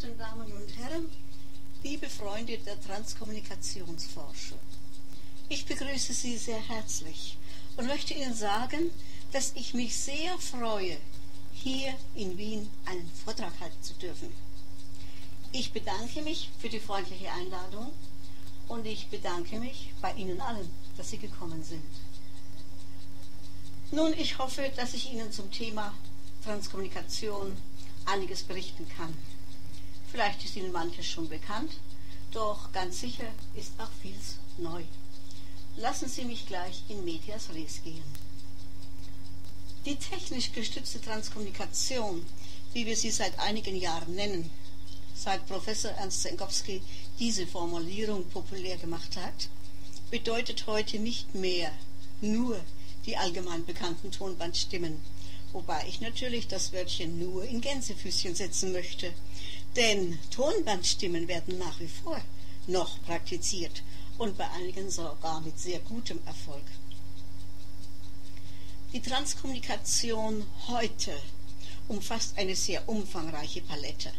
verehrten Damen und Herren, liebe Freunde der Transkommunikationsforschung. Ich begrüße Sie sehr herzlich und möchte Ihnen sagen, dass ich mich sehr freue, hier in Wien einen Vortrag halten zu dürfen. Ich bedanke mich für die freundliche Einladung und ich bedanke mich bei Ihnen allen, dass Sie gekommen sind. Nun, ich hoffe, dass ich Ihnen zum Thema Transkommunikation einiges berichten kann. Vielleicht ist Ihnen manches schon bekannt, doch ganz sicher ist auch vieles neu. Lassen Sie mich gleich in Medias Res gehen. Die technisch gestützte Transkommunikation, wie wir sie seit einigen Jahren nennen, seit Professor Ernst Zenkowski diese Formulierung populär gemacht hat, bedeutet heute nicht mehr nur die allgemein bekannten Tonbandstimmen, wobei ich natürlich das Wörtchen nur in Gänsefüßchen setzen möchte, denn Tonbandstimmen werden nach wie vor noch praktiziert und bei einigen sogar mit sehr gutem Erfolg. Die Transkommunikation heute umfasst eine sehr umfangreiche Palette.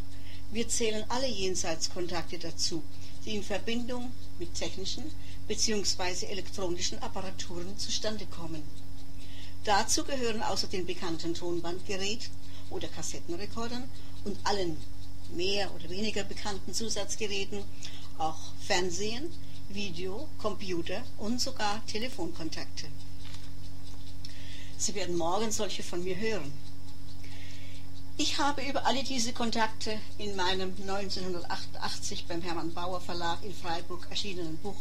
Wir zählen alle Jenseitskontakte dazu, die in Verbindung mit technischen bzw. elektronischen Apparaturen zustande kommen. Dazu gehören außer den bekannten Tonbandgeräten oder Kassettenrekordern und allen mehr oder weniger bekannten Zusatzgeräten auch Fernsehen, Video, Computer und sogar Telefonkontakte. Sie werden morgen solche von mir hören. Ich habe über alle diese Kontakte in meinem 1988 beim Hermann Bauer Verlag in Freiburg erschienenen Buch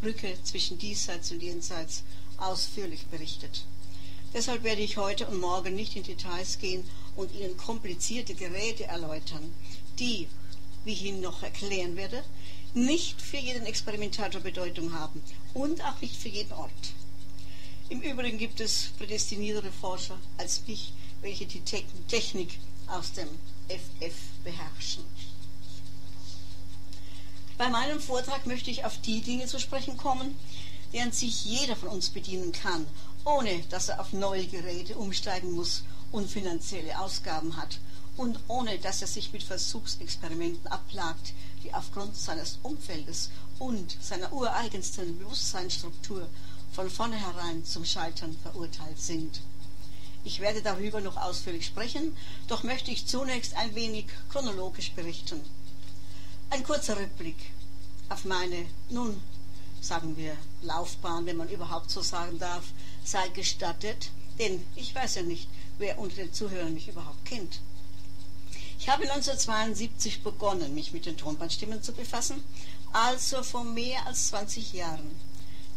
Brücke zwischen Diesseits und Jenseits ausführlich berichtet. Deshalb werde ich heute und morgen nicht in Details gehen und Ihnen komplizierte Geräte erläutern, die, wie ich Ihnen noch erklären werde, nicht für jeden Experimentator Bedeutung haben und auch nicht für jeden Ort. Im Übrigen gibt es prädestiniertere Forscher als mich, welche die Technik aus dem FF beherrschen. Bei meinem Vortrag möchte ich auf die Dinge zu sprechen kommen, deren sich jeder von uns bedienen kann, ohne dass er auf neue Geräte umsteigen muss und finanzielle Ausgaben hat und ohne dass er sich mit Versuchsexperimenten abplagt, die aufgrund seines Umfeldes und seiner ureigensten Bewusstseinsstruktur von vornherein zum Scheitern verurteilt sind. Ich werde darüber noch ausführlich sprechen, doch möchte ich zunächst ein wenig chronologisch berichten. Ein kurzer Rückblick auf meine, nun sagen wir, Laufbahn, wenn man überhaupt so sagen darf, sei gestattet, denn ich weiß ja nicht, wer unter den Zuhörern mich überhaupt kennt. Ich habe 1972 begonnen, mich mit den Tonbandstimmen zu befassen, also vor mehr als 20 Jahren.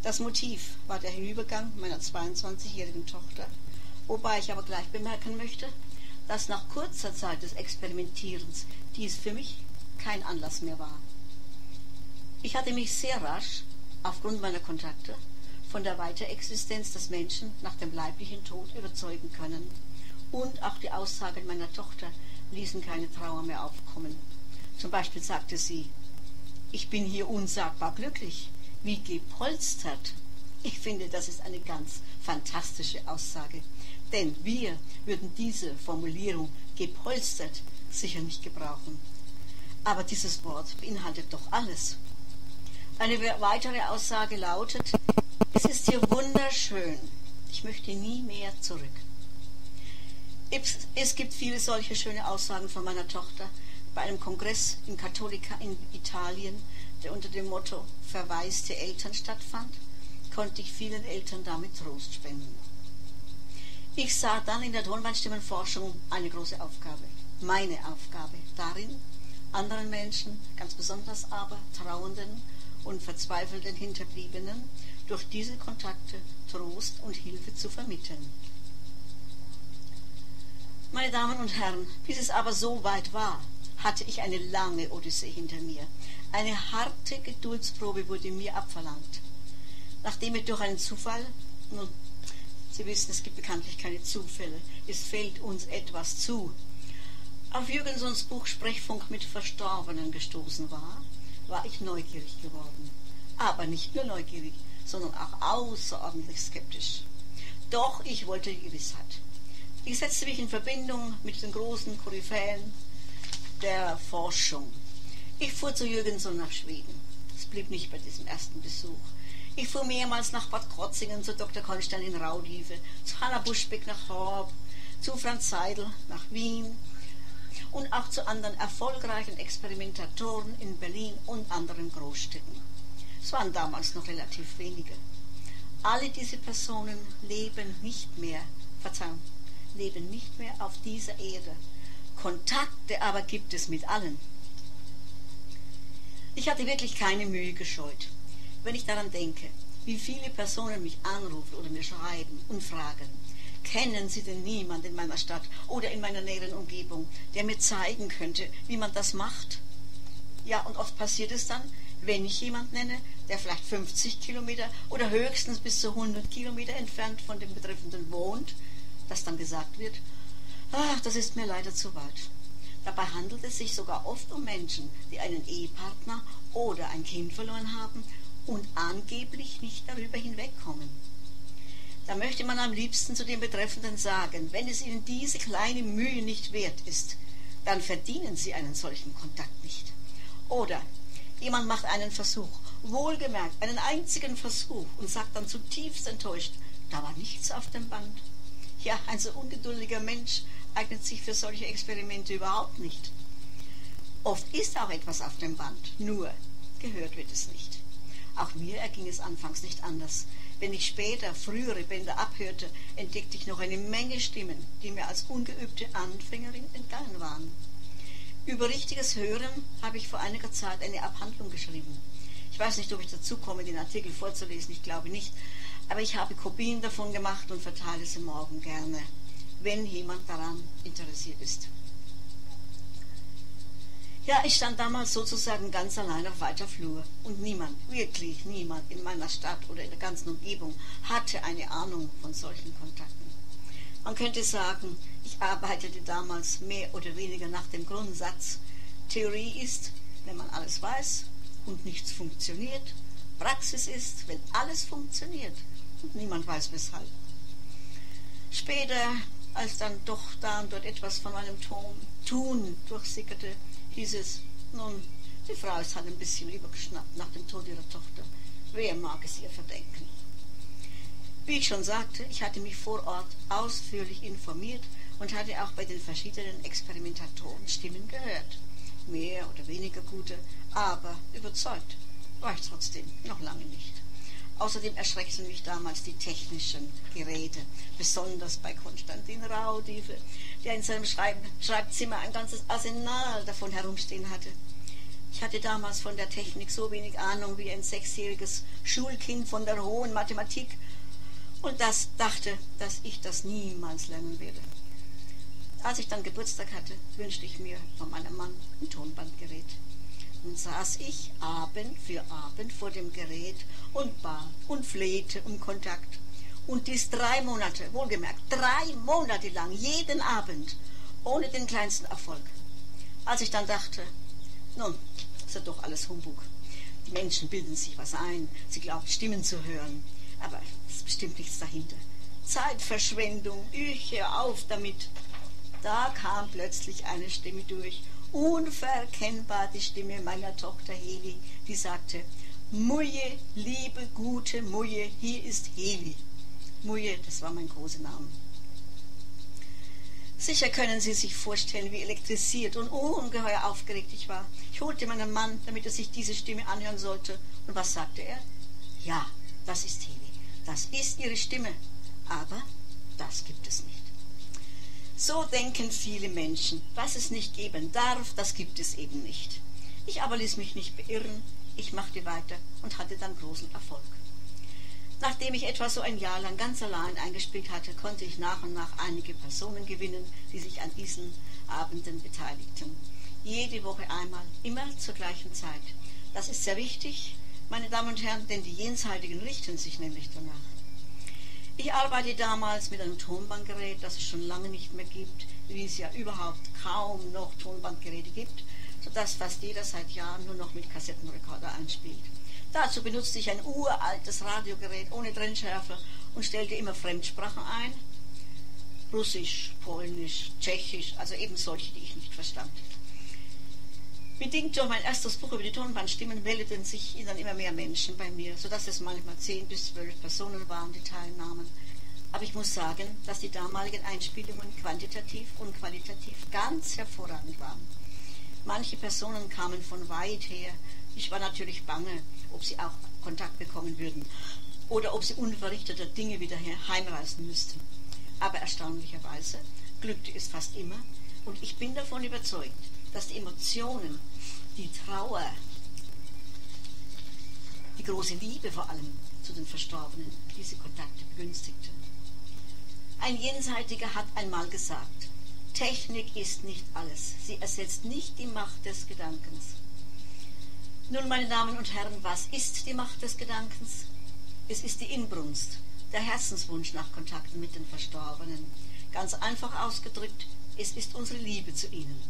Das Motiv war der Hinübergang meiner 22-jährigen Tochter, wobei ich aber gleich bemerken möchte, dass nach kurzer Zeit des Experimentierens dies für mich kein Anlass mehr war. Ich hatte mich sehr rasch, aufgrund meiner Kontakte, von der Weiterexistenz des Menschen nach dem leiblichen Tod überzeugen können. Und auch die Aussagen meiner Tochter ließen keine Trauer mehr aufkommen. Zum Beispiel sagte sie, ich bin hier unsagbar glücklich wie gepolstert. Ich finde, das ist eine ganz fantastische Aussage. Denn wir würden diese Formulierung gepolstert sicher nicht gebrauchen. Aber dieses Wort beinhaltet doch alles. Eine weitere Aussage lautet, es ist hier wunderschön. Ich möchte nie mehr zurück. Es gibt viele solche schöne Aussagen von meiner Tochter bei einem Kongress in Katholika in Italien der unter dem Motto Verwaiste Eltern stattfand, konnte ich vielen Eltern damit Trost spenden. Ich sah dann in der Tonbandstimmenforschung eine große Aufgabe, meine Aufgabe darin, anderen Menschen, ganz besonders aber Trauenden und verzweifelten Hinterbliebenen, durch diese Kontakte Trost und Hilfe zu vermitteln. Meine Damen und Herren, bis es aber so weit war, hatte ich eine lange Odyssee hinter mir, eine harte Geduldsprobe wurde mir abverlangt. Nachdem mir durch einen Zufall, nun, Sie wissen, es gibt bekanntlich keine Zufälle, es fällt uns etwas zu, auf Jürgensons Buch Sprechfunk mit Verstorbenen gestoßen war, war ich neugierig geworden. Aber nicht nur neugierig, sondern auch außerordentlich skeptisch. Doch ich wollte die Gewissheit. Ich setzte mich in Verbindung mit den großen Koryphäen der Forschung. Ich fuhr zu Jürgenson nach Schweden. Es blieb nicht bei diesem ersten Besuch. Ich fuhr mehrmals nach Bad Krotzingen zu Dr. Konstantin Raudiefe, zu Hanna Buschbeck nach Horb, zu Franz Seidel nach Wien und auch zu anderen erfolgreichen Experimentatoren in Berlin und anderen Großstädten. Es waren damals noch relativ wenige. Alle diese Personen leben nicht mehr, Verzeihung, leben nicht mehr auf dieser Erde. Kontakte aber gibt es mit allen. Ich hatte wirklich keine Mühe gescheut, wenn ich daran denke, wie viele Personen mich anrufen oder mir schreiben und fragen, kennen Sie denn niemand in meiner Stadt oder in meiner näheren Umgebung, der mir zeigen könnte, wie man das macht? Ja, und oft passiert es dann, wenn ich jemand nenne, der vielleicht 50 Kilometer oder höchstens bis zu 100 Kilometer entfernt von dem Betreffenden wohnt, dass dann gesagt wird, ach, das ist mir leider zu weit. Dabei handelt es sich sogar oft um Menschen, die einen Ehepartner oder ein Kind verloren haben und angeblich nicht darüber hinwegkommen. Da möchte man am liebsten zu den Betreffenden sagen, wenn es ihnen diese kleine Mühe nicht wert ist, dann verdienen sie einen solchen Kontakt nicht. Oder jemand macht einen Versuch, wohlgemerkt einen einzigen Versuch und sagt dann zutiefst enttäuscht, da war nichts auf dem Band. Ja, ein so ungeduldiger Mensch eignet sich für solche Experimente überhaupt nicht. Oft ist auch etwas auf dem Band, nur gehört wird es nicht. Auch mir erging es anfangs nicht anders. Wenn ich später frühere Bänder abhörte, entdeckte ich noch eine Menge Stimmen, die mir als ungeübte Anfängerin entgangen waren. Über richtiges Hören habe ich vor einiger Zeit eine Abhandlung geschrieben. Ich weiß nicht, ob ich dazu komme, den Artikel vorzulesen, ich glaube nicht, aber ich habe Kopien davon gemacht und verteile sie morgen gerne, wenn jemand daran interessiert ist. Ja, ich stand damals sozusagen ganz allein auf weiter Flur und niemand, wirklich niemand in meiner Stadt oder in der ganzen Umgebung hatte eine Ahnung von solchen Kontakten. Man könnte sagen, ich arbeitete damals mehr oder weniger nach dem Grundsatz, Theorie ist, wenn man alles weiß und nichts funktioniert, Praxis ist, wenn alles funktioniert niemand weiß weshalb. Später, als dann doch da und dort etwas von meinem Ton, Tun durchsickerte, hieß es, nun, die Frau ist halt ein bisschen übergeschnappt nach dem Tod ihrer Tochter. Wer mag es ihr verdenken? Wie ich schon sagte, ich hatte mich vor Ort ausführlich informiert und hatte auch bei den verschiedenen Experimentatoren Stimmen gehört. Mehr oder weniger gute, aber überzeugt war ich trotzdem noch lange nicht. Außerdem erschreckten mich damals die technischen Geräte, besonders bei Konstantin Raudive, der in seinem Schreib Schreibzimmer ein ganzes Arsenal davon herumstehen hatte. Ich hatte damals von der Technik so wenig Ahnung wie ein sechsjähriges Schulkind von der hohen Mathematik und das dachte, dass ich das niemals lernen werde. Als ich dann Geburtstag hatte, wünschte ich mir von meinem Mann ein Tonbandgerät. Nun saß ich Abend für Abend vor dem Gerät und bat und flehte um Kontakt. Und dies drei Monate, wohlgemerkt, drei Monate lang, jeden Abend, ohne den kleinsten Erfolg. Als ich dann dachte, nun, ist ja doch alles Humbug. Die Menschen bilden sich was ein, sie glauben Stimmen zu hören, aber es ist bestimmt nichts dahinter. Zeitverschwendung, ich hör auf damit. Da kam plötzlich eine Stimme durch unverkennbar die Stimme meiner Tochter Heli, die sagte, Muje, liebe, gute Muje, hier ist Heli. Muje, das war mein großer Name. Sicher können Sie sich vorstellen, wie elektrisiert und ungeheuer aufgeregt ich war. Ich holte meinen Mann, damit er sich diese Stimme anhören sollte. Und was sagte er? Ja, das ist Heli. Das ist Ihre Stimme. Aber das gibt es nicht. So denken viele Menschen. Was es nicht geben darf, das gibt es eben nicht. Ich aber ließ mich nicht beirren. Ich machte weiter und hatte dann großen Erfolg. Nachdem ich etwa so ein Jahr lang ganz allein eingespielt hatte, konnte ich nach und nach einige Personen gewinnen, die sich an diesen Abenden beteiligten. Jede Woche einmal, immer zur gleichen Zeit. Das ist sehr wichtig, meine Damen und Herren, denn die Jenseitigen richten sich nämlich danach. Ich arbeite damals mit einem Tonbandgerät, das es schon lange nicht mehr gibt, wie es ja überhaupt kaum noch Tonbandgeräte gibt, sodass fast jeder seit Jahren nur noch mit Kassettenrekorder einspielt. Dazu benutzte ich ein uraltes Radiogerät ohne Trennschärfe und stellte immer Fremdsprachen ein. Russisch, Polnisch, Tschechisch, also eben solche, die ich nicht verstand. Bedingt durch mein erstes Buch über die Tonbandstimmen meldeten sich dann immer mehr Menschen bei mir, sodass es manchmal zehn bis zwölf Personen waren, die teilnahmen. Aber ich muss sagen, dass die damaligen Einspielungen quantitativ und qualitativ ganz hervorragend waren. Manche Personen kamen von weit her. Ich war natürlich bange, ob sie auch Kontakt bekommen würden oder ob sie unverrichteter Dinge wieder heimreisen müssten. Aber erstaunlicherweise glückte es fast immer und ich bin davon überzeugt, dass die Emotionen, die Trauer, die große Liebe vor allem zu den Verstorbenen diese Kontakte begünstigte. Ein Jenseitiger hat einmal gesagt, Technik ist nicht alles. Sie ersetzt nicht die Macht des Gedankens. Nun, meine Damen und Herren, was ist die Macht des Gedankens? Es ist die Inbrunst, der Herzenswunsch nach Kontakten mit den Verstorbenen. Ganz einfach ausgedrückt, es ist unsere Liebe zu ihnen.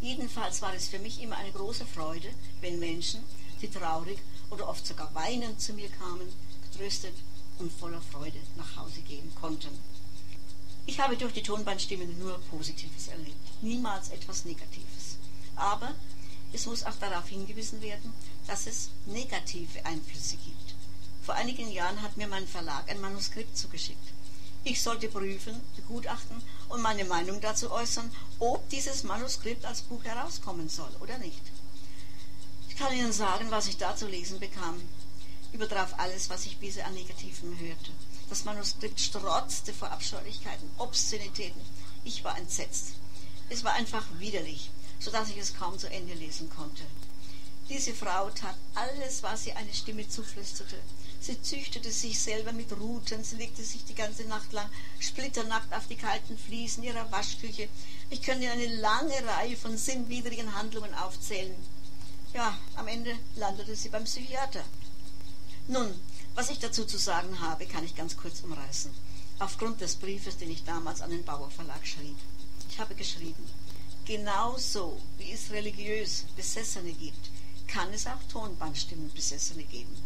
Jedenfalls war es für mich immer eine große Freude, wenn Menschen, die traurig oder oft sogar weinend zu mir kamen, getröstet und voller Freude nach Hause gehen konnten. Ich habe durch die Tonbandstimmen nur Positives erlebt, niemals etwas Negatives. Aber es muss auch darauf hingewiesen werden, dass es negative Einflüsse gibt. Vor einigen Jahren hat mir mein Verlag ein Manuskript zugeschickt. Ich sollte prüfen, begutachten und meine Meinung dazu äußern, ob dieses Manuskript als Buch herauskommen soll oder nicht. Ich kann Ihnen sagen, was ich da zu lesen bekam. Übertraf alles, was ich bisher an Negativen hörte. Das Manuskript strotzte vor Abscheulichkeiten, Obszönitäten. Ich war entsetzt. Es war einfach widerlich, so dass ich es kaum zu Ende lesen konnte. Diese Frau tat alles, was ihr eine Stimme zuflüsterte. Sie züchtete sich selber mit Ruten, sie legte sich die ganze Nacht lang splitternackt auf die kalten Fliesen ihrer Waschküche. Ich könnte eine lange Reihe von sinnwidrigen Handlungen aufzählen. Ja, am Ende landete sie beim Psychiater. Nun, was ich dazu zu sagen habe, kann ich ganz kurz umreißen. Aufgrund des Briefes, den ich damals an den Bauer Verlag schrieb. Ich habe geschrieben, genauso wie es religiös Besessene gibt, kann es auch Tonbandstimmen Besessene geben.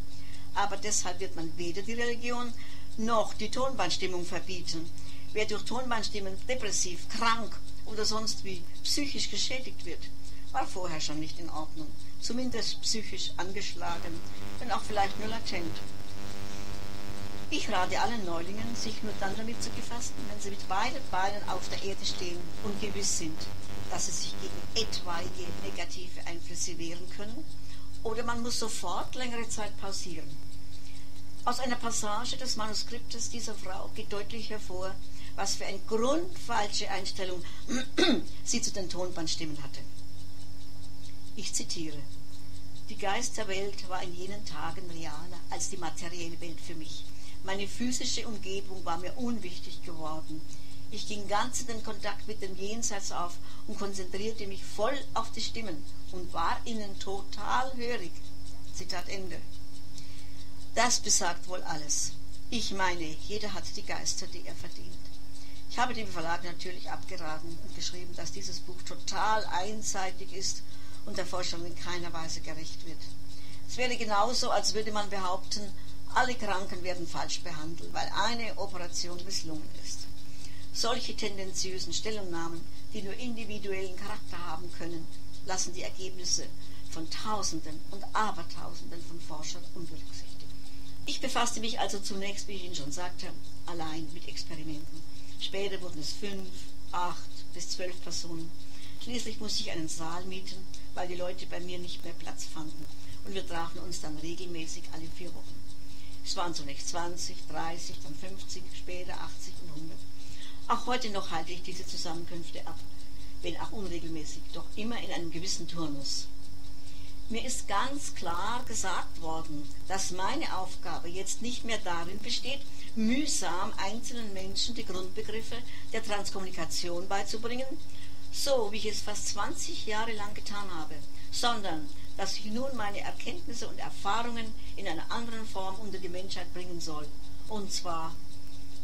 Aber deshalb wird man weder die Religion noch die Tonbandstimmung verbieten. Wer durch Tonbandstimmen depressiv, krank oder sonst wie psychisch geschädigt wird, war vorher schon nicht in Ordnung, zumindest psychisch angeschlagen, wenn auch vielleicht nur latent. Ich rate allen Neulingen, sich nur dann damit zu befassen, wenn sie mit beiden Beinen auf der Erde stehen und gewiss sind, dass sie sich gegen etwaige negative Einflüsse wehren können, oder man muss sofort längere Zeit pausieren. Aus einer Passage des Manuskriptes dieser Frau geht deutlich hervor, was für eine grundfalsche Einstellung sie zu den Tonbandstimmen hatte. Ich zitiere. Die Geisterwelt war in jenen Tagen realer als die materielle Welt für mich. Meine physische Umgebung war mir unwichtig geworden. Ich ging ganz in den Kontakt mit dem Jenseits auf und konzentrierte mich voll auf die Stimmen und war ihnen total hörig. Zitat Ende. Das besagt wohl alles. Ich meine, jeder hat die Geister, die er verdient. Ich habe dem Verlag natürlich abgeraten und geschrieben, dass dieses Buch total einseitig ist und der Forschung in keiner Weise gerecht wird. Es wäre genauso, als würde man behaupten, alle Kranken werden falsch behandelt, weil eine Operation misslungen ist. Solche tendenziösen Stellungnahmen, die nur individuellen Charakter haben können, lassen die Ergebnisse von Tausenden und Abertausenden von Forschern unberücksichtigt. Ich befasste mich also zunächst, wie ich Ihnen schon sagte, allein mit Experimenten. Später wurden es fünf, acht bis zwölf Personen. Schließlich musste ich einen Saal mieten, weil die Leute bei mir nicht mehr Platz fanden. Und wir trafen uns dann regelmäßig alle vier Wochen. Es waren zunächst 20, 30, dann 50, später 80 und 100. Auch heute noch halte ich diese Zusammenkünfte ab, wenn auch unregelmäßig, doch immer in einem gewissen Turnus. Mir ist ganz klar gesagt worden, dass meine Aufgabe jetzt nicht mehr darin besteht, mühsam einzelnen Menschen die Grundbegriffe der Transkommunikation beizubringen, so wie ich es fast 20 Jahre lang getan habe, sondern dass ich nun meine Erkenntnisse und Erfahrungen in einer anderen Form unter die Menschheit bringen soll. Und zwar,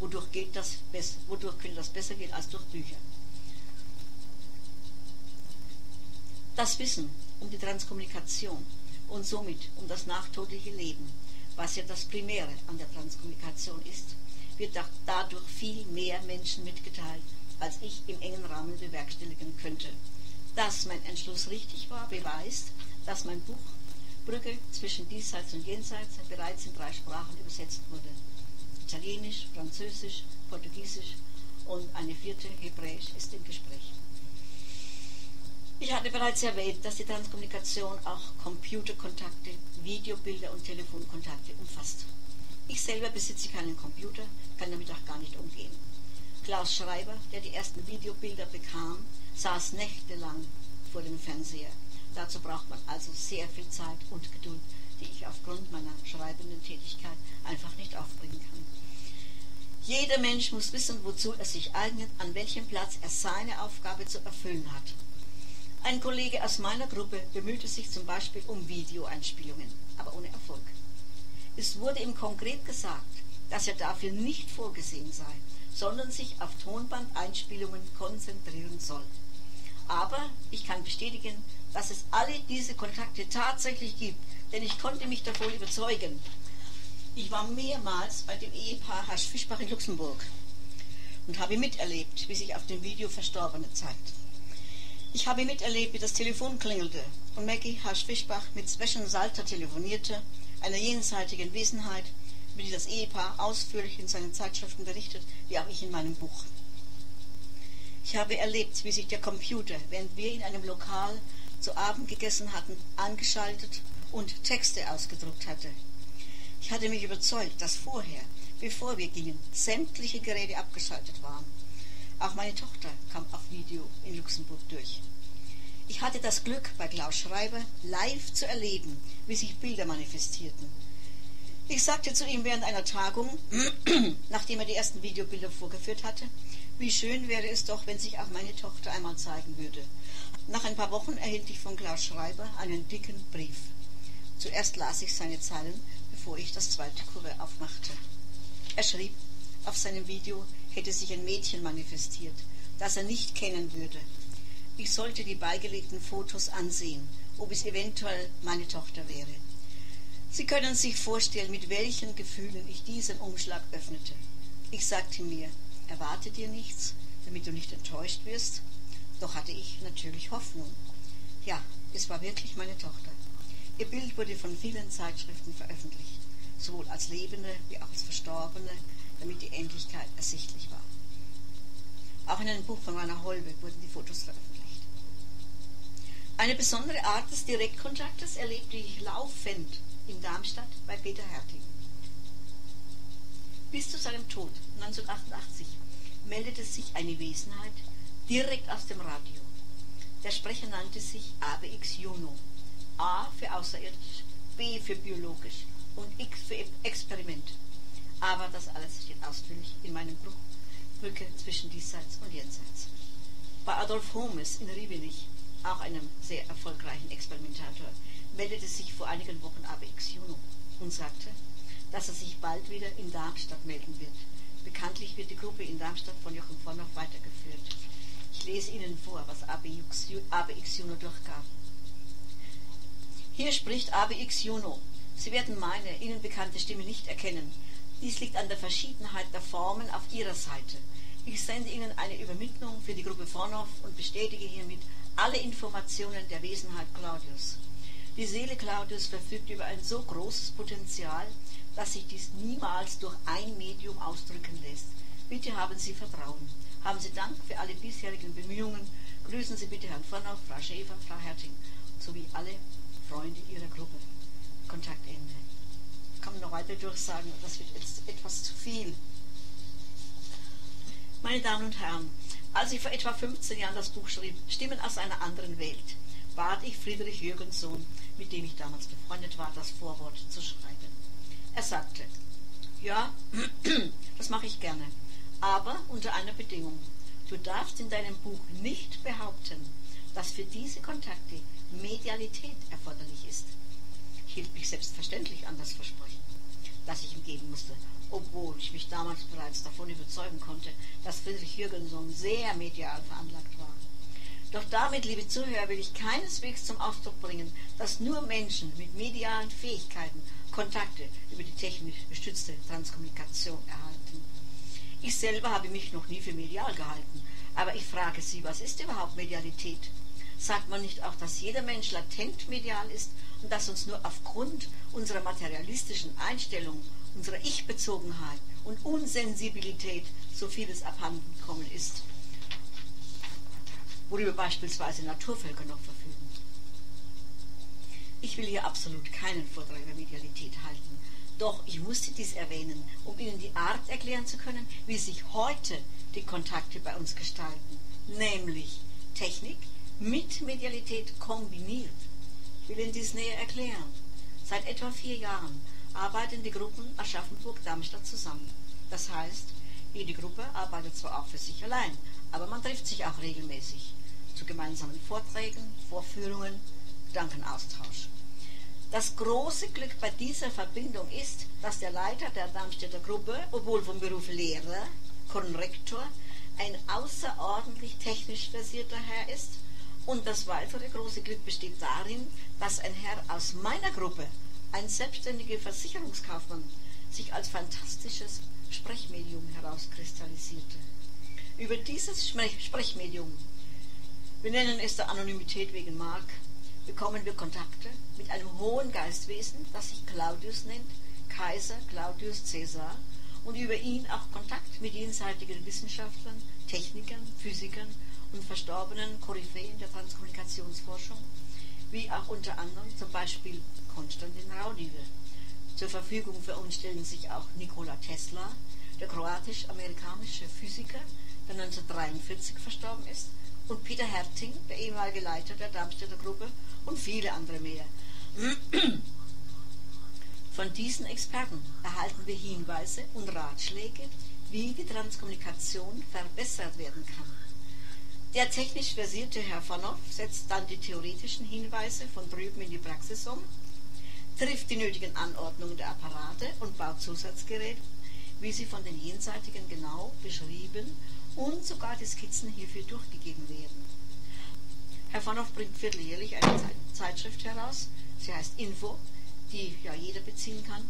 wodurch, geht das besser, wodurch könnte das besser gehen als durch Bücher. Das Wissen um die Transkommunikation und somit um das nachtodliche Leben, was ja das Primäre an der Transkommunikation ist, wird dadurch viel mehr Menschen mitgeteilt, als ich im engen Rahmen bewerkstelligen könnte. Dass mein Entschluss richtig war, beweist, dass mein Buch Brücke zwischen Diesseits und Jenseits bereits in drei Sprachen übersetzt wurde. Italienisch, Französisch, Portugiesisch und eine vierte, Hebräisch, ist im Gespräch. Ich hatte bereits erwähnt, dass die Transkommunikation auch Computerkontakte, Videobilder und Telefonkontakte umfasst. Ich selber besitze keinen Computer, kann damit auch gar nicht umgehen. Klaus Schreiber, der die ersten Videobilder bekam, saß nächtelang vor dem Fernseher. Dazu braucht man also sehr viel Zeit und Geduld, die ich aufgrund meiner schreibenden Tätigkeit einfach nicht aufbringen kann. Jeder Mensch muss wissen, wozu er sich eignet, an welchem Platz er seine Aufgabe zu erfüllen hat. Ein Kollege aus meiner Gruppe bemühte sich zum Beispiel um Videoeinspielungen, aber ohne Erfolg. Es wurde ihm konkret gesagt, dass er dafür nicht vorgesehen sei, sondern sich auf Tonbandeinspielungen konzentrieren soll. Aber ich kann bestätigen, dass es alle diese Kontakte tatsächlich gibt, denn ich konnte mich davon überzeugen. Ich war mehrmals bei dem Ehepaar Hasch Fischbach in Luxemburg und habe miterlebt, wie sich auf dem Video Verstorbene zeigt. Ich habe miterlebt, wie das Telefon klingelte und Maggie Hasch-Fischbach mit Sven Salter telefonierte, einer jenseitigen Wesenheit, über die das Ehepaar ausführlich in seinen Zeitschriften berichtet, wie auch ich in meinem Buch. Ich habe erlebt, wie sich der Computer, während wir in einem Lokal zu Abend gegessen hatten, angeschaltet und Texte ausgedruckt hatte. Ich hatte mich überzeugt, dass vorher, bevor wir gingen, sämtliche Geräte abgeschaltet waren. Auch meine Tochter kam auf Video in Luxemburg durch. Ich hatte das Glück, bei Klaus Schreiber live zu erleben, wie sich Bilder manifestierten. Ich sagte zu ihm während einer Tagung, nachdem er die ersten Videobilder vorgeführt hatte, wie schön wäre es doch, wenn sich auch meine Tochter einmal zeigen würde. Nach ein paar Wochen erhielt ich von Klaus Schreiber einen dicken Brief. Zuerst las ich seine Zeilen, bevor ich das zweite Kuvert aufmachte. Er schrieb, auf seinem Video hätte sich ein Mädchen manifestiert, das er nicht kennen würde. Ich sollte die beigelegten Fotos ansehen, ob es eventuell meine Tochter wäre. Sie können sich vorstellen, mit welchen Gefühlen ich diesen Umschlag öffnete. Ich sagte mir, erwarte dir nichts, damit du nicht enttäuscht wirst. Doch hatte ich natürlich Hoffnung. Ja, es war wirklich meine Tochter. Ihr Bild wurde von vielen Zeitschriften veröffentlicht, sowohl als Lebende wie auch als Verstorbene, damit die Endlichkeit ersichtlich war. Auch in einem Buch von Rainer Holbe wurden die Fotos veröffentlicht. Eine besondere Art des Direktkontaktes erlebte ich laufend in Darmstadt bei Peter Herting. Bis zu seinem Tod 1988 meldete sich eine Wesenheit direkt aus dem Radio. Der Sprecher nannte sich ABX Juno. A für außerirdisch, B für biologisch und X für Experiment. Aber das alles steht ausführlich in meinem Buch Brücke zwischen Diesseits und Jenseits. Bei Adolf Holmes in Riebenich, auch einem sehr erfolgreichen Experimentator, meldete sich vor einigen Wochen ABX Juno und sagte, dass er sich bald wieder in Darmstadt melden wird. Bekanntlich wird die Gruppe in Darmstadt von Jochen Vornoff weitergeführt. Ich lese Ihnen vor, was ABX Juno durchgab. Hier spricht ABX Juno. Sie werden meine Ihnen bekannte Stimme nicht erkennen. Dies liegt an der Verschiedenheit der Formen auf Ihrer Seite. Ich sende Ihnen eine Übermittlung für die Gruppe Vornoff und bestätige hiermit alle Informationen der Wesenheit Claudius. Die Seele Claudius verfügt über ein so großes Potenzial, dass sich dies niemals durch ein Medium ausdrücken lässt. Bitte haben Sie Vertrauen. Haben Sie Dank für alle bisherigen Bemühungen. Grüßen Sie bitte Herrn Vornoff, Frau Schäfer, Frau Herting sowie alle Freunde Ihrer Gruppe. Kontaktende kann man noch weiter durchsagen, das wird jetzt etwas zu viel. Meine Damen und Herren, als ich vor etwa 15 Jahren das Buch schrieb, Stimmen aus einer anderen Welt, bat ich Friedrich Jürgensohn, mit dem ich damals befreundet war, das Vorwort zu schreiben. Er sagte, ja, das mache ich gerne, aber unter einer Bedingung. Du darfst in deinem Buch nicht behaupten, dass für diese Kontakte Medialität erforderlich ist. Hielt mich selbstverständlich an das Versprechen das ich ihm geben musste, obwohl ich mich damals bereits davon überzeugen konnte, dass Friedrich Jürgenson sehr medial veranlagt war. Doch damit, liebe Zuhörer, will ich keineswegs zum Ausdruck bringen, dass nur Menschen mit medialen Fähigkeiten Kontakte über die technisch gestützte Transkommunikation erhalten. Ich selber habe mich noch nie für medial gehalten, aber ich frage Sie, was ist überhaupt Medialität? Sagt man nicht auch, dass jeder Mensch latent medial ist und dass uns nur aufgrund unserer materialistischen Einstellung, unserer Ich-Bezogenheit und Unsensibilität so vieles abhanden gekommen ist, worüber beispielsweise Naturvölker noch verfügen? Ich will hier absolut keinen Vortrag über Medialität halten. Doch ich musste dies erwähnen, um Ihnen die Art erklären zu können, wie sich heute die Kontakte bei uns gestalten, nämlich Technik mit Medialität kombiniert. Ich will Ihnen dies näher erklären. Seit etwa vier Jahren arbeiten die Gruppen Aschaffenburg-Darmstadt zusammen. Das heißt, jede Gruppe arbeitet zwar auch für sich allein, aber man trifft sich auch regelmäßig zu gemeinsamen Vorträgen, Vorführungen, Gedankenaustausch. Das große Glück bei dieser Verbindung ist, dass der Leiter der Darmstädter Gruppe, obwohl vom Beruf Lehrer, Konrektor, ein außerordentlich technisch versierter Herr ist. Und das weitere große Glück besteht darin, dass ein Herr aus meiner Gruppe, ein selbstständiger Versicherungskaufmann, sich als fantastisches Sprechmedium herauskristallisierte. Über dieses Sprechmedium, wir nennen es der Anonymität wegen Mark, bekommen wir Kontakte mit einem hohen Geistwesen, das sich Claudius nennt, Kaiser Claudius Caesar, und über ihn auch Kontakt mit jenseitigen Wissenschaftlern, Technikern, Physikern und verstorbenen Koryphäen der Transkommunikationsforschung, wie auch unter anderem zum Beispiel Konstantin Raudive. Zur Verfügung für uns stellen sich auch Nikola Tesla, der kroatisch-amerikanische Physiker, der 1943 verstorben ist, und Peter Herting, der ehemalige Leiter der Darmstädter Gruppe und viele andere mehr. Von diesen Experten erhalten wir Hinweise und Ratschläge, wie die Transkommunikation verbessert werden kann. Der technisch versierte Herr Vanoff setzt dann die theoretischen Hinweise von drüben in die Praxis um, trifft die nötigen Anordnungen der Apparate und baut Zusatzgeräte, wie sie von den Jenseitigen genau beschrieben und sogar die Skizzen hierfür durchgegeben werden. Herr Vanoff bringt vierteljährlich eine Zeitschrift heraus, sie heißt Info, die ja jeder beziehen kann.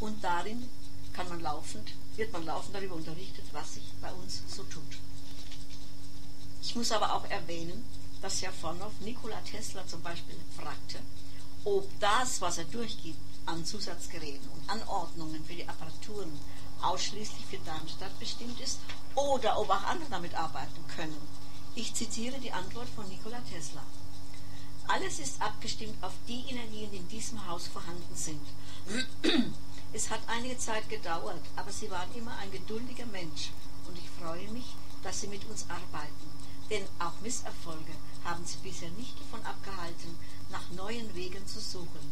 Und darin kann man laufend, wird man laufend darüber unterrichtet, was sich bei uns so tut. Ich muss aber auch erwähnen, dass Herr Vanoff Nikola Tesla zum Beispiel fragte, ob das, was er durchgibt an Zusatzgeräten und Anordnungen für die Apparaturen ausschließlich für Darmstadt bestimmt ist oder ob auch andere damit arbeiten können. Ich zitiere die Antwort von Nikola Tesla. Alles ist abgestimmt auf die Energien, die in diesem Haus vorhanden sind. Es hat einige Zeit gedauert, aber Sie waren immer ein geduldiger Mensch und ich freue mich, dass Sie mit uns arbeiten. Denn auch Misserfolge haben Sie bisher nicht davon abgehalten, nach neuen Wegen zu suchen.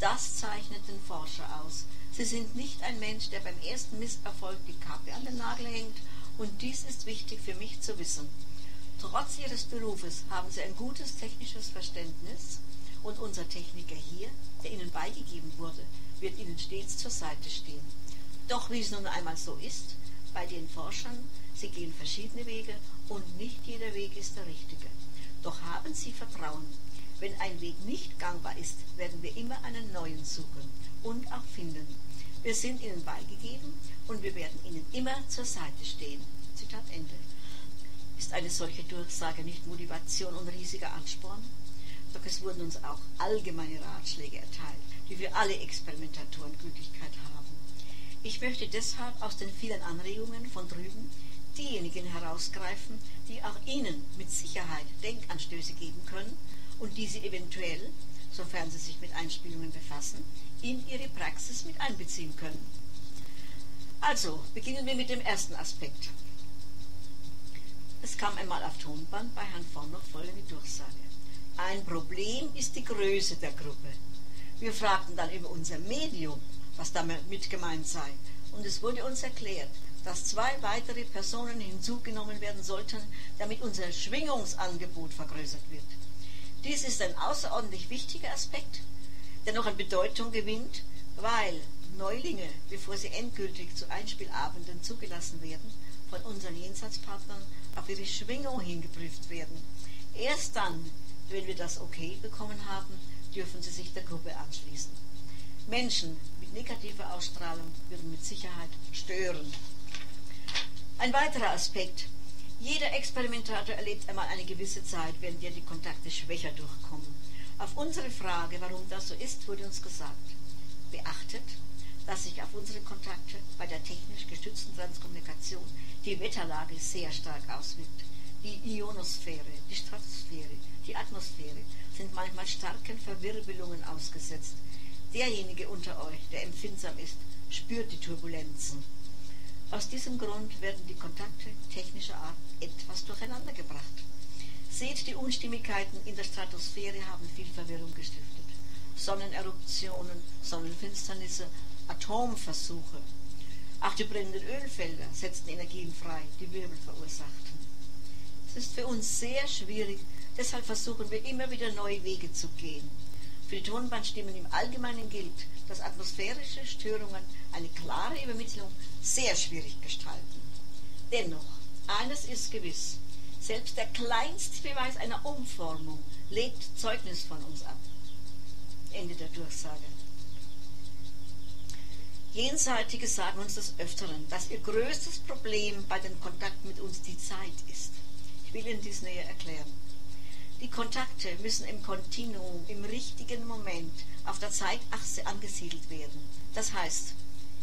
Das zeichnet den Forscher aus. Sie sind nicht ein Mensch, der beim ersten Misserfolg die Kappe an den Nagel hängt und dies ist wichtig für mich zu wissen. Trotz ihres Berufes haben sie ein gutes technisches Verständnis und unser Techniker hier, der ihnen beigegeben wurde, wird ihnen stets zur Seite stehen. Doch wie es nun einmal so ist, bei den Forschern, sie gehen verschiedene Wege und nicht jeder Weg ist der richtige. Doch haben Sie Vertrauen. Wenn ein Weg nicht gangbar ist, werden wir immer einen neuen suchen und auch finden. Wir sind Ihnen beigegeben und wir werden Ihnen immer zur Seite stehen. Zitat Ende. Ist eine solche Durchsage nicht Motivation und riesiger Ansporn? Doch es wurden uns auch allgemeine Ratschläge erteilt, die für alle Experimentatoren Glücklichkeit haben. Ich möchte deshalb aus den vielen Anregungen von drüben diejenigen herausgreifen, die auch Ihnen mit Sicherheit Denkanstöße geben können und die Sie eventuell, sofern Sie sich mit Einspielungen befassen, in Ihre Praxis mit einbeziehen können. Also, beginnen wir mit dem ersten Aspekt. Es kam einmal auf Tonband bei Herrn von noch folgende Durchsage. Ein Problem ist die Größe der Gruppe. Wir fragten dann über unser Medium, was damit gemeint sei. Und es wurde uns erklärt, dass zwei weitere Personen hinzugenommen werden sollten, damit unser Schwingungsangebot vergrößert wird. Dies ist ein außerordentlich wichtiger Aspekt, der noch an Bedeutung gewinnt, weil Neulinge, bevor sie endgültig zu Einspielabenden zugelassen werden, von unseren Jenseitspartnern auf ihre Schwingung hingeprüft werden. Erst dann, wenn wir das Okay bekommen haben, dürfen sie sich der Gruppe anschließen. Menschen mit negativer Ausstrahlung würden mit Sicherheit stören. Ein weiterer Aspekt. Jeder Experimentator erlebt einmal eine gewisse Zeit, während der die Kontakte schwächer durchkommen. Auf unsere Frage, warum das so ist, wurde uns gesagt, beachtet, dass sich auf unsere Kontakte bei der technisch gestützten Transkommunikation die Wetterlage sehr stark auswirkt. Die Ionosphäre, die Stratosphäre, die Atmosphäre sind manchmal starken Verwirbelungen ausgesetzt. Derjenige unter euch, der empfindsam ist, spürt die Turbulenzen. Aus diesem Grund werden die Kontakte technischer Art etwas durcheinandergebracht. Seht, die Unstimmigkeiten in der Stratosphäre haben viel Verwirrung gestiftet. Sonneneruptionen, Sonnenfinsternisse, Atomversuche. Auch die brennenden Ölfelder setzten Energien frei, die Wirbel verursachten. Es ist für uns sehr schwierig, deshalb versuchen wir immer wieder neue Wege zu gehen. Für die Tonbandstimmen im Allgemeinen gilt, dass atmosphärische Störungen eine klare Übermittlung sehr schwierig gestalten. Dennoch, eines ist gewiss, selbst der kleinste Beweis einer Umformung legt Zeugnis von uns ab. Ende der Durchsage. Jenseitige sagen uns des Öfteren, dass ihr größtes Problem bei dem Kontakt mit uns die Zeit ist. Ich will Ihnen dies näher erklären. Die Kontakte müssen im Kontinuum, im richtigen Moment auf der Zeitachse angesiedelt werden. Das heißt,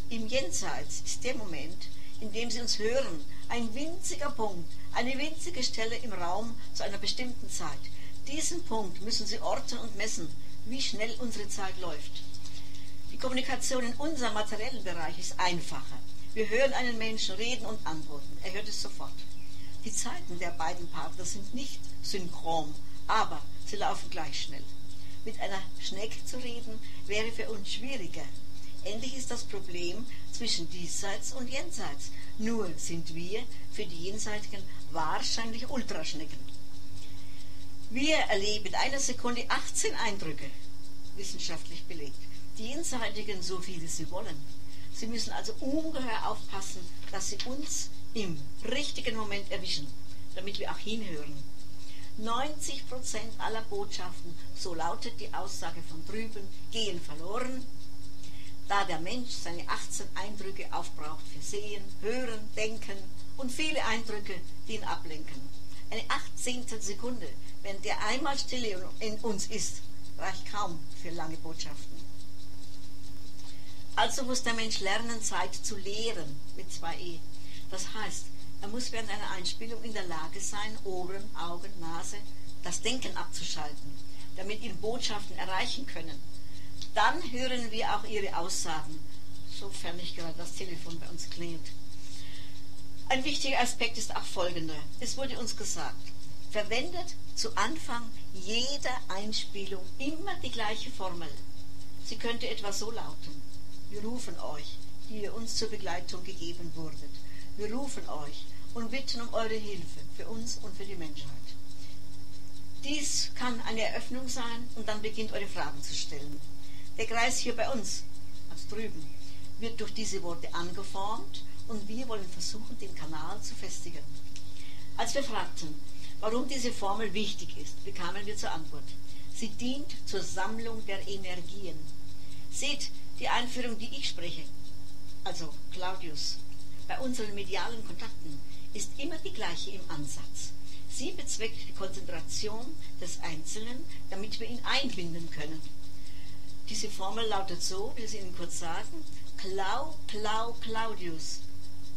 im Jenseits ist der Moment, in dem Sie uns hören, ein winziger Punkt, eine winzige Stelle im Raum zu einer bestimmten Zeit. Diesen Punkt müssen Sie orten und messen, wie schnell unsere Zeit läuft. Die Kommunikation in unserem materiellen Bereich ist einfacher. Wir hören einen Menschen reden und antworten. Er hört es sofort. Die Zeiten der beiden Partner sind nicht synchron, aber sie laufen gleich schnell. Mit einer Schnecke zu reden wäre für uns schwieriger, Endlich ist das Problem zwischen diesseits und jenseits. Nur sind wir für die Jenseitigen wahrscheinlich Ultraschnecken. Wir erleben in einer Sekunde 18 Eindrücke, wissenschaftlich belegt. Die Jenseitigen so viele sie wollen. Sie müssen also ungeheuer aufpassen, dass sie uns im richtigen Moment erwischen, damit wir auch hinhören. 90% aller Botschaften, so lautet die Aussage von drüben, gehen verloren, da der Mensch seine 18 Eindrücke aufbraucht für Sehen, Hören, Denken und viele Eindrücke, die ihn ablenken. Eine achtzehntel Sekunde, wenn der einmal Stille in uns ist, reicht kaum für lange Botschaften. Also muss der Mensch lernen, Zeit zu lehren, mit zwei E. Das heißt, er muss während einer Einspielung in der Lage sein, Ohren, Augen, Nase, das Denken abzuschalten, damit ihn Botschaften erreichen können dann hören wir auch Ihre Aussagen, sofern nicht gerade das Telefon bei uns klingelt. Ein wichtiger Aspekt ist auch folgender. Es wurde uns gesagt, verwendet zu Anfang jeder Einspielung immer die gleiche Formel. Sie könnte etwa so lauten. Wir rufen euch, die ihr uns zur Begleitung gegeben wurdet. Wir rufen euch und bitten um eure Hilfe für uns und für die Menschheit. Dies kann eine Eröffnung sein und dann beginnt eure Fragen zu stellen. Der Kreis hier bei uns, als drüben, wird durch diese Worte angeformt und wir wollen versuchen, den Kanal zu festigen. Als wir fragten, warum diese Formel wichtig ist, bekamen wir zur Antwort. Sie dient zur Sammlung der Energien. Seht die Einführung, die ich spreche, also Claudius, bei unseren medialen Kontakten, ist immer die gleiche im Ansatz. Sie bezweckt die Konzentration des Einzelnen, damit wir ihn einbinden können. Diese Formel lautet so, will sie Ihnen kurz sagen, Clau, Clau, Claudius.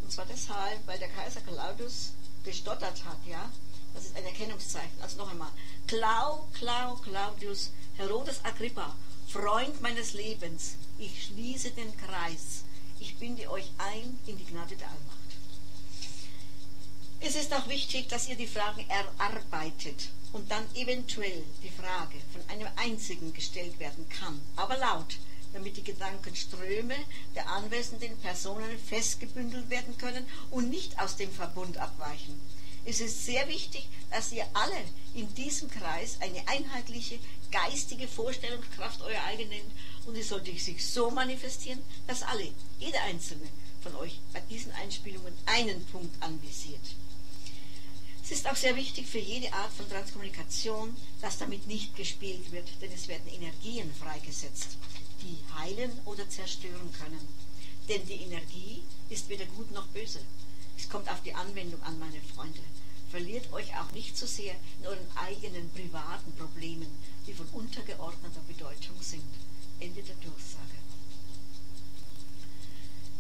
Und zwar deshalb, weil der Kaiser Claudius gestottert hat, ja. Das ist ein Erkennungszeichen. Also noch einmal. Clau, Clau, Claudius, Herodes Agrippa, Freund meines Lebens, ich schließe den Kreis. Ich binde euch ein in die Gnade der Allmacht. Es ist auch wichtig, dass ihr die Fragen erarbeitet und dann eventuell die Frage von einem einzigen gestellt werden kann, aber laut, damit die Gedankenströme der anwesenden Personen festgebündelt werden können und nicht aus dem Verbund abweichen. Es ist sehr wichtig, dass ihr alle in diesem Kreis eine einheitliche geistige Vorstellungskraft euer eigen nennt und sie sollte sich so manifestieren, dass alle, jeder einzelne von euch bei diesen Einspielungen einen Punkt anvisiert. Es ist auch sehr wichtig für jede Art von Transkommunikation, dass damit nicht gespielt wird, denn es werden Energien freigesetzt, die heilen oder zerstören können. Denn die Energie ist weder gut noch böse. Es kommt auf die Anwendung an, meine Freunde. Verliert euch auch nicht zu so sehr in euren eigenen privaten Problemen, die von untergeordneter Bedeutung sind. Ende der Durchsage.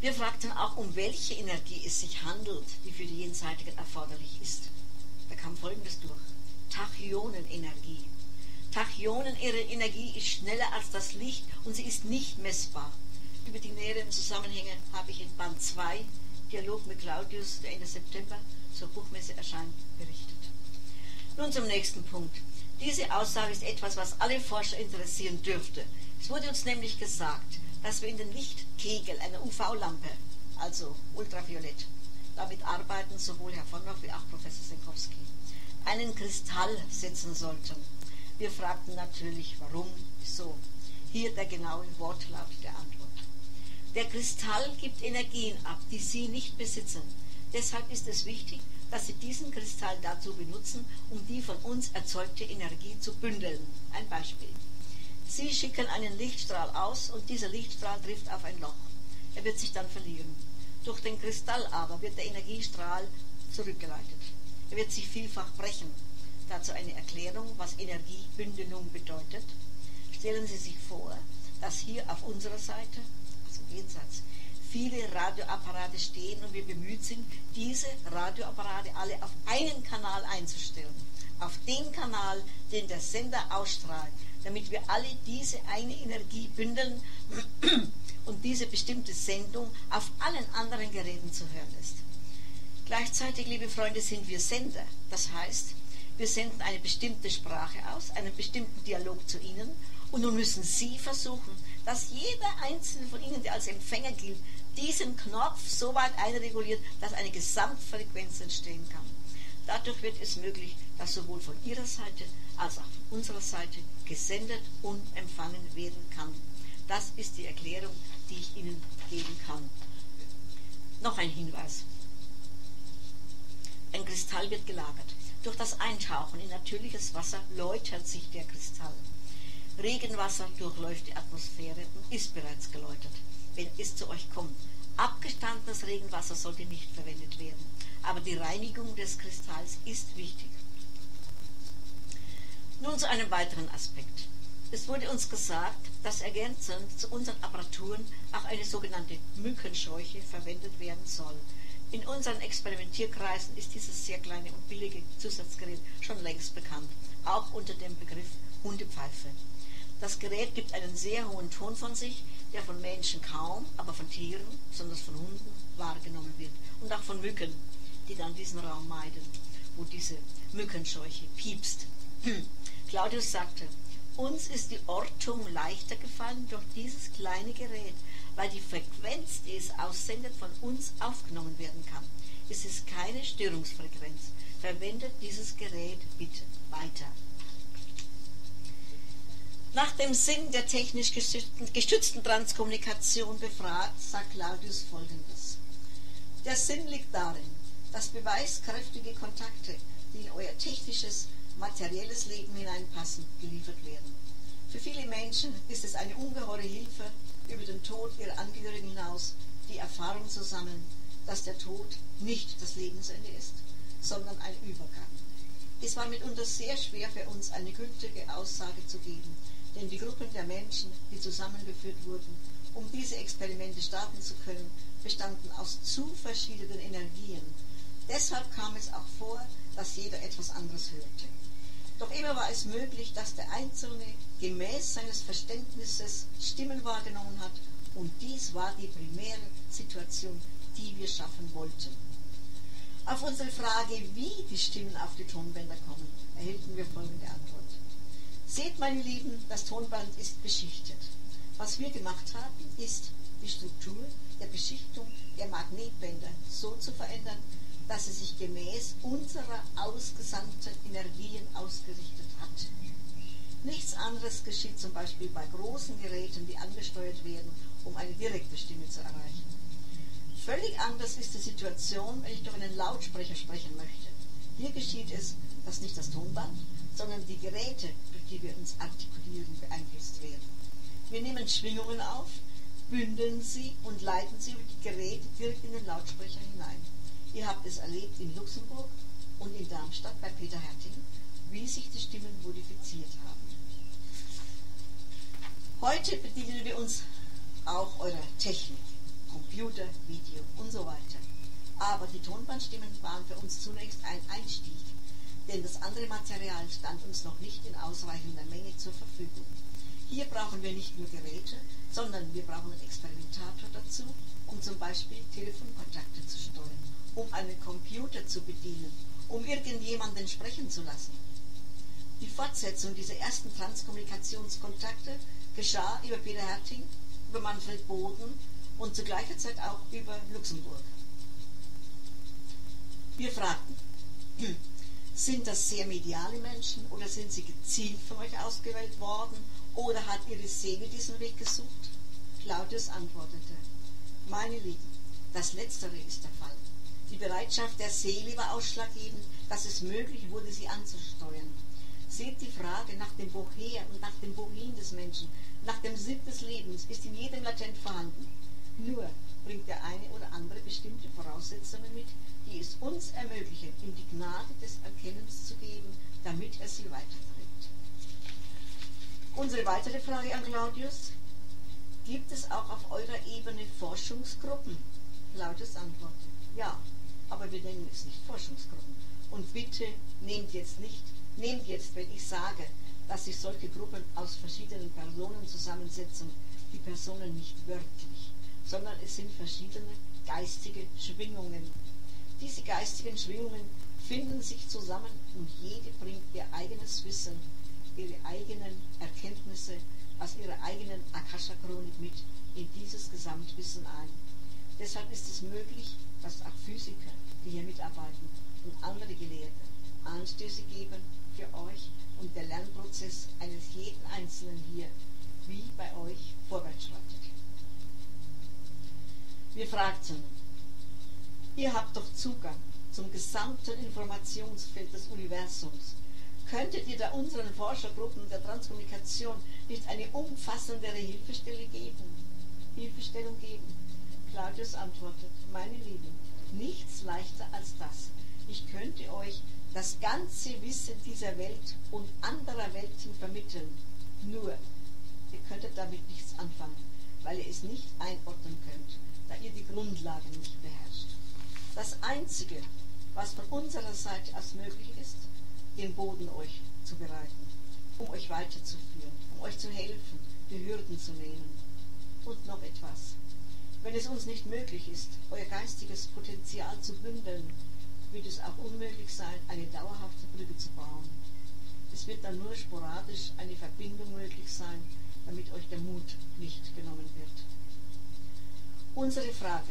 Wir fragten auch, um welche Energie es sich handelt, die für die Jenseitigen erforderlich ist. Da kam Folgendes durch. Tachyonenenergie. Tachyonenenergie ist schneller als das Licht und sie ist nicht messbar. Über die näheren Zusammenhänge habe ich in Band 2, Dialog mit Claudius, der Ende September zur Buchmesse erscheint, berichtet. Nun zum nächsten Punkt. Diese Aussage ist etwas, was alle Forscher interessieren dürfte. Es wurde uns nämlich gesagt, dass wir in den Lichtkegel einer UV-Lampe, also Ultraviolett, damit arbeiten sowohl Herr von Roch wie auch Professor Senkowski, einen Kristall setzen sollten. Wir fragten natürlich, warum, wieso. Hier der genaue Wortlaut der Antwort. Der Kristall gibt Energien ab, die Sie nicht besitzen. Deshalb ist es wichtig, dass Sie diesen Kristall dazu benutzen, um die von uns erzeugte Energie zu bündeln. Ein Beispiel. Sie schicken einen Lichtstrahl aus und dieser Lichtstrahl trifft auf ein Loch. Er wird sich dann verlieren. Durch den Kristall aber wird der Energiestrahl zurückgeleitet. Er wird sich vielfach brechen. Dazu eine Erklärung, was Energiebündelung bedeutet. Stellen Sie sich vor, dass hier auf unserer Seite, jenseits, viele Radioapparate stehen und wir bemüht sind, diese Radioapparate alle auf einen Kanal einzustellen. Auf den Kanal, den der Sender ausstrahlt, damit wir alle diese eine Energie bündeln und diese bestimmte Sendung auf allen anderen Geräten zu hören ist. Gleichzeitig, liebe Freunde, sind wir Sender. Das heißt, wir senden eine bestimmte Sprache aus, einen bestimmten Dialog zu Ihnen und nun müssen Sie versuchen, dass jeder einzelne von Ihnen, der als Empfänger gilt, diesen Knopf so weit einreguliert, dass eine Gesamtfrequenz entstehen kann. Dadurch wird es möglich, dass sowohl von Ihrer Seite als auch von unserer Seite gesendet und empfangen werden kann. Das ist die Erklärung, die ich Ihnen geben kann. Noch ein Hinweis. Ein Kristall wird gelagert. Durch das Eintauchen in natürliches Wasser läutert sich der Kristall. Regenwasser durchläuft die Atmosphäre und ist bereits geläutert wenn es zu euch kommt. Abgestandenes Regenwasser sollte nicht verwendet werden, aber die Reinigung des Kristalls ist wichtig. Nun zu einem weiteren Aspekt. Es wurde uns gesagt, dass ergänzend zu unseren Apparaturen auch eine sogenannte Mückenscheuche verwendet werden soll. In unseren Experimentierkreisen ist dieses sehr kleine und billige Zusatzgerät schon längst bekannt, auch unter dem Begriff Hundepfeife. Das Gerät gibt einen sehr hohen Ton von sich, der von Menschen kaum, aber von Tieren, besonders von Hunden, wahrgenommen wird. Und auch von Mücken, die dann diesen Raum meiden, wo diese Mückenscheuche piepst. Hm. Claudius sagte, uns ist die Ortung leichter gefallen durch dieses kleine Gerät, weil die Frequenz, die es aussendet, von uns aufgenommen werden kann. Es ist keine Störungsfrequenz. Verwendet dieses Gerät bitte weiter. Nach dem Sinn der technisch gestützten Transkommunikation befragt, sagt Claudius folgendes. Der Sinn liegt darin, dass beweiskräftige Kontakte, die in euer technisches, materielles Leben hineinpassen, geliefert werden. Für viele Menschen ist es eine ungeheure Hilfe, über den Tod ihrer Angehörigen hinaus die Erfahrung zu sammeln, dass der Tod nicht das Lebensende ist, sondern ein Übergang. Es war mitunter sehr schwer für uns, eine gültige Aussage zu geben, denn die Gruppen der Menschen, die zusammengeführt wurden, um diese Experimente starten zu können, bestanden aus zu verschiedenen Energien. Deshalb kam es auch vor, dass jeder etwas anderes hörte. Doch immer war es möglich, dass der Einzelne gemäß seines Verständnisses Stimmen wahrgenommen hat und dies war die primäre Situation, die wir schaffen wollten. Auf unsere Frage, wie die Stimmen auf die Tonbänder kommen, erhielten wir folgende Antwort. Seht, meine Lieben, das Tonband ist beschichtet. Was wir gemacht haben, ist die Struktur der Beschichtung der Magnetbänder so zu verändern, dass sie sich gemäß unserer ausgesandten Energien ausgerichtet hat. Nichts anderes geschieht zum Beispiel bei großen Geräten, die angesteuert werden, um eine direkte Stimme zu erreichen. Völlig anders ist die Situation, wenn ich durch einen Lautsprecher sprechen möchte. Hier geschieht es, dass nicht das Tonband, sondern die Geräte, durch die wir uns artikulieren, beeinflusst werden. Wir nehmen Schwingungen auf, bündeln sie und leiten sie über die Geräte direkt in den Lautsprecher hinein. Ihr habt es erlebt in Luxemburg, und in Darmstadt bei Peter Herting, wie sich die Stimmen modifiziert haben. Heute bedienen wir uns auch eurer Technik, Computer, Video und so weiter. Aber die Tonbandstimmen waren für uns zunächst ein Einstieg, denn das andere Material stand uns noch nicht in ausreichender Menge zur Verfügung. Hier brauchen wir nicht nur Geräte, sondern wir brauchen einen Experimentator dazu, um zum Beispiel Telefonkontakte zu steuern, um einen Computer zu bedienen, um irgendjemanden sprechen zu lassen. Die Fortsetzung dieser ersten Transkommunikationskontakte geschah über Peter Herting, über Manfred Boden und zu gleicher Zeit auch über Luxemburg. Wir fragten, sind das sehr mediale Menschen oder sind sie gezielt von euch ausgewählt worden oder hat ihre Seele diesen Weg gesucht? Claudius antwortete, meine Lieben, das Letztere ist der Fall. Die Bereitschaft der Seele war ausschlaggebend, dass es möglich wurde, sie anzusteuern. Seht die Frage nach dem Woher und nach dem Wohin des Menschen, nach dem Sinn des Lebens, ist in jedem latent vorhanden. Nur bringt der eine oder andere bestimmte Voraussetzungen mit, die es uns ermöglichen, ihm die Gnade des Erkennens zu geben, damit er sie weiterträgt. Unsere weitere Frage an Claudius. Gibt es auch auf eurer Ebene Forschungsgruppen? Claudius antwortet, ja, aber wir nennen es nicht Forschungsgruppen. Und bitte nehmt jetzt nicht, nehmt jetzt, wenn ich sage, dass sich solche Gruppen aus verschiedenen Personen zusammensetzen, die Personen nicht wörtlich, sondern es sind verschiedene geistige Schwingungen. Diese geistigen Schwingungen finden sich zusammen und jede bringt ihr eigenes Wissen, ihre eigenen Erkenntnisse aus ihrer eigenen Akasha-Chronik mit in dieses Gesamtwissen ein. Deshalb ist es möglich, dass auch Physiker, die hier mitarbeiten, und andere Gelehrte Anstöße geben für euch und der Lernprozess eines jeden Einzelnen hier, wie bei euch, vorwärts schreitet. Wir fragten, ihr habt doch Zugang zum gesamten Informationsfeld des Universums. Könntet ihr da unseren Forschergruppen der Transkommunikation nicht eine umfassendere Hilfestellung geben? Hilfestellung geben? Claudius antwortet, meine Lieben, nichts leichter als das. Ich könnte euch das ganze Wissen dieser Welt und anderer Welten vermitteln. Nur, ihr könntet damit nichts anfangen, weil ihr es nicht einordnen könnt, Grundlagen nicht beherrscht. Das Einzige, was von unserer Seite aus möglich ist, den Boden euch zu bereiten, um euch weiterzuführen, um euch zu helfen, die Hürden zu nehmen. Und noch etwas. Wenn es uns nicht möglich ist, euer geistiges Potenzial zu bündeln, wird es auch unmöglich sein, eine dauerhafte Brücke zu bauen. Es wird dann nur sporadisch eine Verbindung möglich sein, damit euch der Mut nicht genommen wird. Unsere Frage.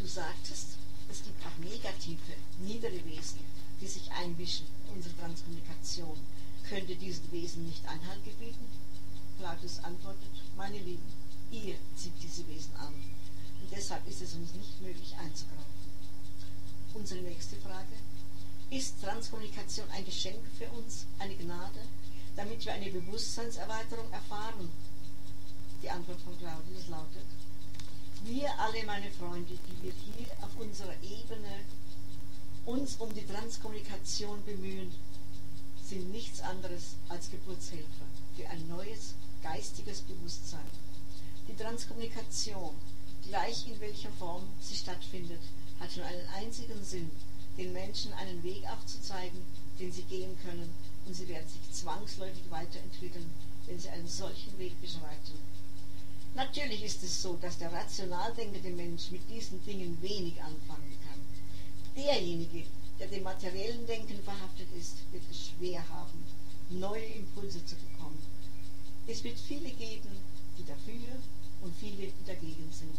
Du sagtest, es gibt auch negative, niedere Wesen, die sich einmischen in unsere Transkommunikation. Könnte diesen Wesen nicht Einhalt gebieten? Claudius antwortet, meine Lieben, ihr zieht diese Wesen an. Und deshalb ist es uns nicht möglich einzugreifen. Unsere nächste Frage. Ist Transkommunikation ein Geschenk für uns, eine Gnade, damit wir eine Bewusstseinserweiterung erfahren? Die Antwort von Claudius lautet, wir alle, meine Freunde, die wir hier auf unserer Ebene uns um die Transkommunikation bemühen, sind nichts anderes als Geburtshelfer für ein neues geistiges Bewusstsein. Die Transkommunikation gleich in welcher Form sie stattfindet, hat nur einen einzigen Sinn, den Menschen einen Weg aufzuzeigen, den sie gehen können, und sie werden sich zwangsläufig weiterentwickeln, wenn sie einen solchen Weg beschreiten. Natürlich ist es so, dass der rational denkende Mensch mit diesen Dingen wenig anfangen kann. Derjenige, der dem materiellen Denken verhaftet ist, wird es schwer haben, neue Impulse zu bekommen. Es wird viele geben, die dafür und viele, die dagegen sind.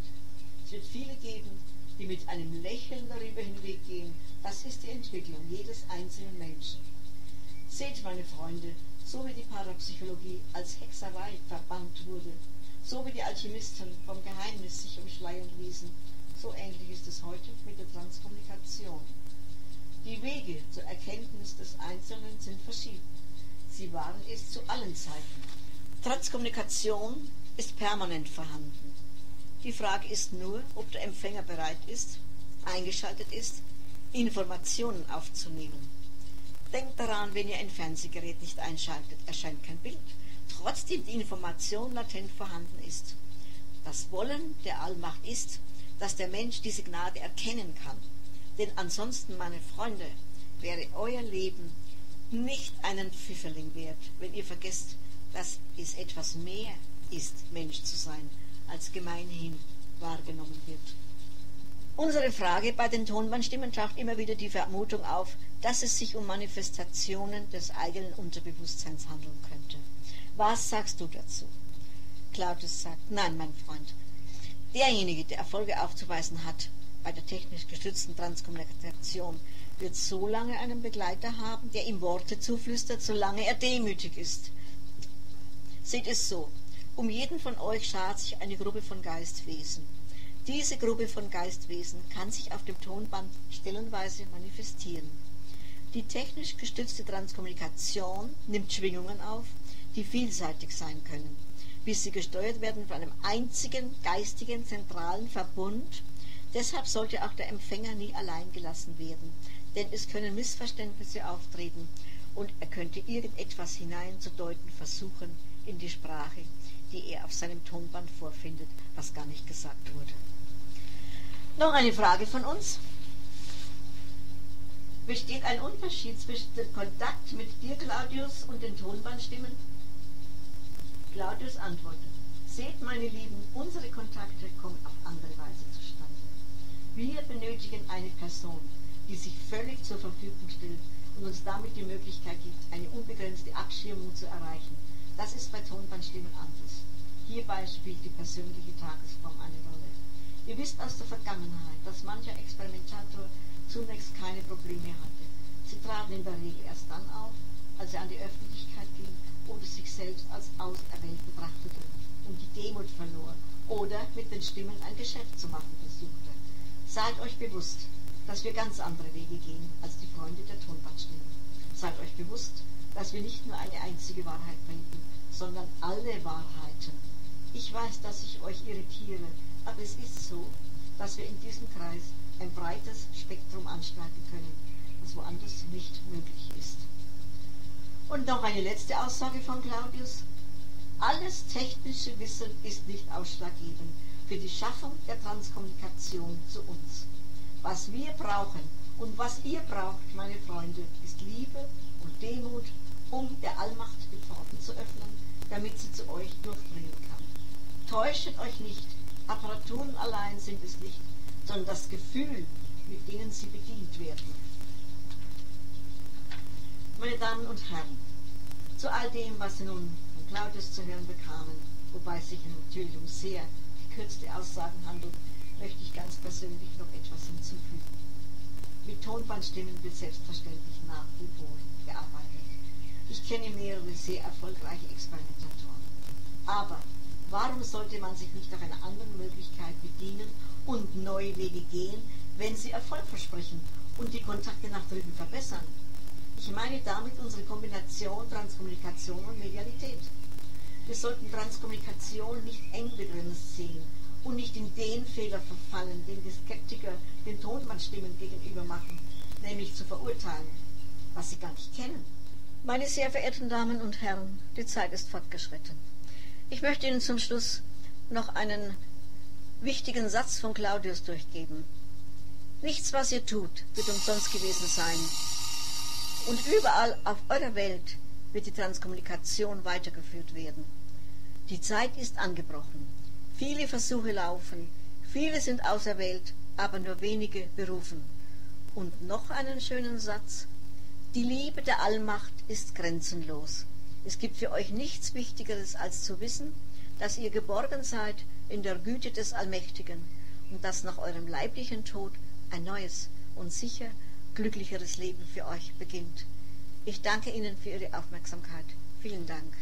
Es wird viele geben, die mit einem Lächeln darüber hinweggehen. Das ist die Entwicklung jedes einzelnen Menschen. Seht, meine Freunde, so wie die Parapsychologie als Hexerei verbannt wurde, so wie die Alchemisten vom Geheimnis sich umschleiern ließen, so ähnlich ist es heute mit der Transkommunikation. Die Wege zur Erkenntnis des Einzelnen sind verschieden. Sie waren es zu allen Zeiten. Transkommunikation ist permanent vorhanden. Die Frage ist nur, ob der Empfänger bereit ist, eingeschaltet ist, Informationen aufzunehmen. Denkt daran, wenn ihr ein Fernsehgerät nicht einschaltet, erscheint kein Bild. Trotzdem die Information latent vorhanden ist. Das Wollen der Allmacht ist, dass der Mensch diese Gnade erkennen kann. Denn ansonsten, meine Freunde, wäre euer Leben nicht einen Pfifferling wert, wenn ihr vergesst, dass es etwas mehr ist, Mensch zu sein, als gemeinhin wahrgenommen wird. Unsere Frage bei den Tonbandstimmen taucht immer wieder die Vermutung auf, dass es sich um Manifestationen des eigenen Unterbewusstseins handeln könnte. Was sagst du dazu? Claudius sagt, nein, mein Freund. Derjenige, der Erfolge aufzuweisen hat bei der technisch gestützten Transkommunikation, wird so lange einen Begleiter haben, der ihm Worte zuflüstert, solange er demütig ist. Seht es so, um jeden von euch schart sich eine Gruppe von Geistwesen. Diese Gruppe von Geistwesen kann sich auf dem Tonband stellenweise manifestieren. Die technisch gestützte Transkommunikation nimmt Schwingungen auf, die vielseitig sein können, bis sie gesteuert werden von einem einzigen geistigen zentralen Verbund. Deshalb sollte auch der Empfänger nie allein gelassen werden, denn es können Missverständnisse auftreten und er könnte irgendetwas hineinzudeuten versuchen in die Sprache, die er auf seinem Tonband vorfindet, was gar nicht gesagt wurde. Noch eine Frage von uns. Besteht ein Unterschied zwischen dem Kontakt mit dir, Claudius, und den Tonbandstimmen? Claudius antwortet, seht, meine Lieben, unsere Kontakte kommen auf andere Weise zustande. Wir benötigen eine Person, die sich völlig zur Verfügung stellt und uns damit die Möglichkeit gibt, eine unbegrenzte Abschirmung zu erreichen. Das ist bei Tonbandstimmen anders. Hierbei spielt die persönliche Tagesform eine Rolle. Ihr wisst aus der Vergangenheit, dass mancher Experimentator zunächst keine Probleme hatte. Sie traten in der Regel erst dann auf, als er an die Öffentlichkeit ging oder sich selbst als auserwählt betrachtete und die Demut verlor oder mit den Stimmen ein Geschäft zu machen versuchte. Seid euch bewusst, dass wir ganz andere Wege gehen als die Freunde der Tonbandstimmen. Seid euch bewusst, dass wir nicht nur eine einzige Wahrheit finden, sondern alle Wahrheiten. Ich weiß, dass ich euch irritiere, aber es ist so, dass wir in diesem Kreis ein breites Spektrum anstreifen können, das woanders nicht möglich ist. Und noch eine letzte Aussage von Claudius. Alles technische Wissen ist nicht ausschlaggebend für die Schaffung der Transkommunikation zu uns. Was wir brauchen und was ihr braucht, meine Freunde, ist Liebe und Demut, um der Allmacht die Pforten zu öffnen, damit sie zu euch durchdringen kann. Täuschet euch nicht, Apparaturen allein sind es nicht, sondern das Gefühl, mit denen sie bedient werden. Meine Damen und Herren, zu all dem, was Sie nun von Claudius zu hören bekamen, wobei es sich natürlich um sehr gekürzte Aussagen handelt, möchte ich ganz persönlich noch etwas hinzufügen. Mit Tonbandstimmen wird selbstverständlich nach wie vor gearbeitet. Ich kenne mehrere sehr erfolgreiche Experimentatoren. Aber Warum sollte man sich nicht nach einer anderen Möglichkeit bedienen und neue Wege gehen, wenn sie Erfolg versprechen und die Kontakte nach drüben verbessern? Ich meine damit unsere Kombination Transkommunikation und Medialität. Wir sollten Transkommunikation nicht eng begrenzt sehen und nicht in den Fehler verfallen, den die Skeptiker den Tonbandstimmen gegenüber machen, nämlich zu verurteilen, was sie gar nicht kennen. Meine sehr verehrten Damen und Herren, die Zeit ist fortgeschritten. Ich möchte Ihnen zum Schluss noch einen wichtigen Satz von Claudius durchgeben. Nichts, was ihr tut, wird umsonst gewesen sein. Und überall auf eurer Welt wird die Transkommunikation weitergeführt werden. Die Zeit ist angebrochen. Viele Versuche laufen, viele sind auserwählt, aber nur wenige berufen. Und noch einen schönen Satz. Die Liebe der Allmacht ist grenzenlos. Es gibt für euch nichts Wichtigeres, als zu wissen, dass ihr geborgen seid in der Güte des Allmächtigen und dass nach eurem leiblichen Tod ein neues und sicher glücklicheres Leben für euch beginnt. Ich danke Ihnen für Ihre Aufmerksamkeit. Vielen Dank.